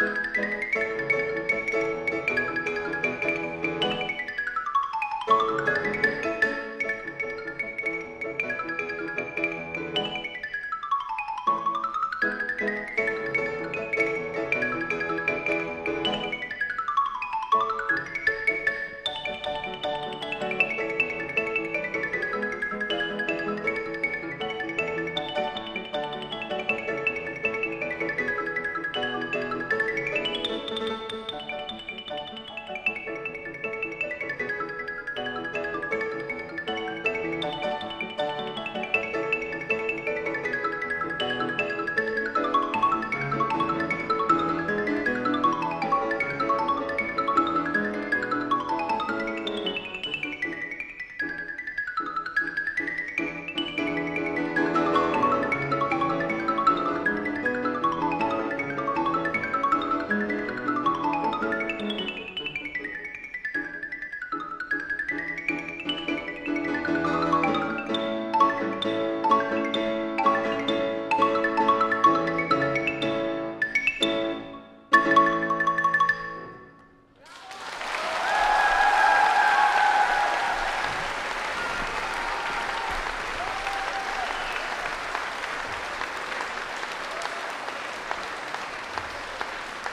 Música